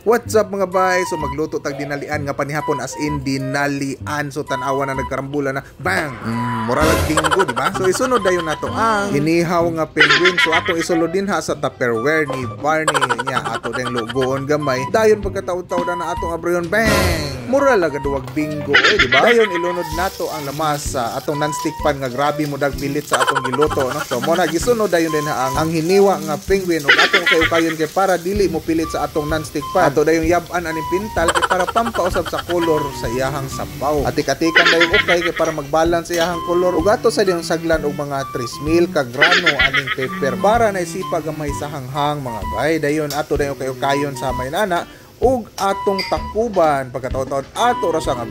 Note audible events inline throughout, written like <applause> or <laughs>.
What's up mga bay? So magluto tag dinalian nga panihapon as in dinalian. So tanawa na nagkarambula na bang! Mm, moral bingo, di ba? So isunod dayon nato ang inihaw nga penguin. So ato isulod din ha sa Tupperware ni Barney niya ato ding lugoon gamay. Dayon pagkataon-taon na na atong abrayon bang! Moral aga duwag bingo, eh, di ba? Dayon ilunod nato ang lamas sa atong non-stick pan nga grabe mo dag pilit sa atong giluto, no? So mo na gisunod dayon din ang, ang hiniwa nga penguin ug atong kayo kayon kay para dili mo pilit sa atong non-stick pan. Ato dayong yab-an aning pintal kay para pampausab sa kolor sa iyahang sabaw. Atik-atikan dayong ukay kay para magbalance sa iyahang kolor ug ato sa diyong saglan og mga 3 mil ka grano aning pepper para na isipa gamay sa hanghang mga bay. Dayon ato dayong kayo kayon sa may nana ug atong takuban. Pagkataon-taon ato ra sa nga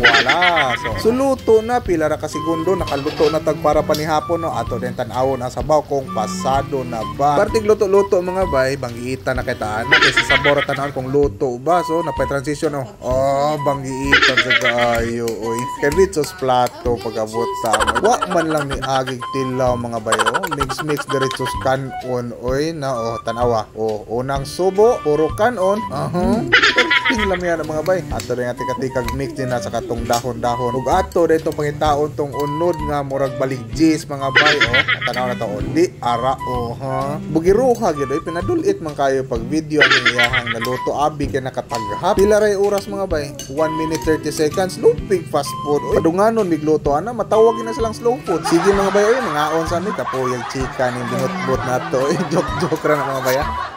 wala. So <laughs> suluto na pila ra ka segundo nakaluto na tag para panihapon no? Ato din tan-awon ang sabaw pasado na ba. Parting luto-luto mga bay banggiita na kitaan na kay sa sabor tanan kung luto ba. So napay transition no? Oh banggiita sa kaayo oy. Kay plato pagabot amoy. wa man lang ni agig tilaw mga bay oh. Mix mix diretsos kanon oy na oh tanawa. Oh unang subo puro kanon. Aha. Perting lang yan mga bay. Ato rin ati katikag mix din na sa katong dahon-dahon. Ug ato rin itong pangitaon tong unod nga murag baligjis mga bay. O, oh. tanaw na to. O, di ara o ha. Bugiruha gid oy pinadulit man kayo pag video ang iyahang naluto abi kay nakataghap. Pila ray oras mga bay? 1 minute 30 seconds. Lupig fast food. Oy, padunganon migluto ana matawag na silang slow food. Sige mga bay, oy nangaon sa mi kapuyag chika ning binutbot nato. Oy, <laughs> joke-joke ra na mga bay. ah.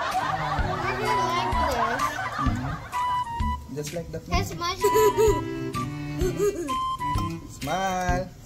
Just like that. Smile. Mama.